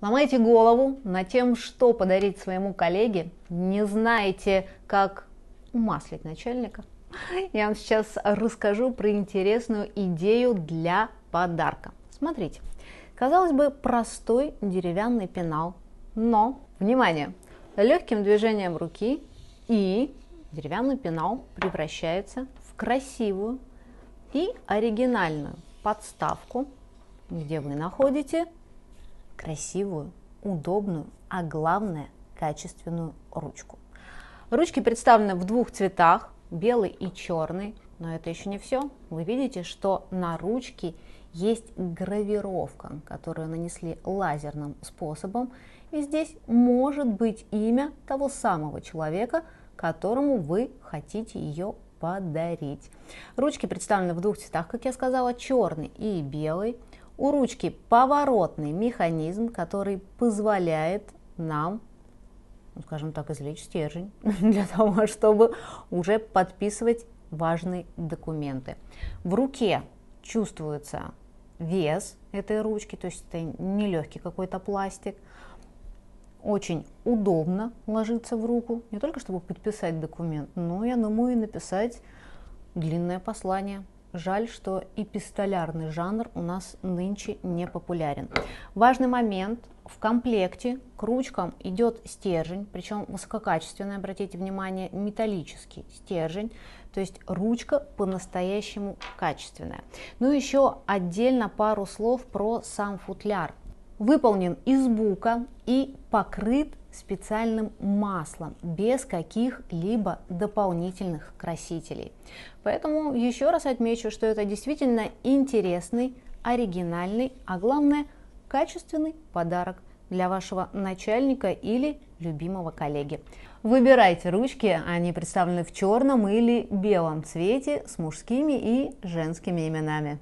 Ломаете голову над тем, что подарить своему коллеге, не знаете, как умаслить начальника? Я вам сейчас расскажу про интересную идею для подарка. Смотрите, казалось бы, простой деревянный пенал, но, внимание, легким движением руки и деревянный пенал превращается в красивую и оригинальную подставку, где вы находите красивую, удобную, а главное качественную ручку. Ручки представлены в двух цветах, белый и черный, но это еще не все. Вы видите, что на ручке есть гравировка, которую нанесли лазерным способом, и здесь может быть имя того самого человека, которому вы хотите ее подарить. Ручки представлены в двух цветах, как я сказала, черный и белый. У ручки поворотный механизм, который позволяет нам, ну, скажем так, извлечь стержень для того, чтобы уже подписывать важные документы. В руке чувствуется вес этой ручки, то есть это не легкий какой-то пластик. Очень удобно ложиться в руку, не только чтобы подписать документ, но, я думаю, и написать длинное послание Жаль, что эпистолярный жанр у нас нынче не популярен. Важный момент. В комплекте к ручкам идет стержень, причем высококачественный, обратите внимание, металлический стержень. То есть ручка по-настоящему качественная. Ну еще отдельно пару слов про сам футляр. Выполнен из бука и покрыт специальным маслом, без каких-либо дополнительных красителей. Поэтому еще раз отмечу, что это действительно интересный, оригинальный, а главное качественный подарок для вашего начальника или любимого коллеги. Выбирайте ручки, они представлены в черном или белом цвете с мужскими и женскими именами.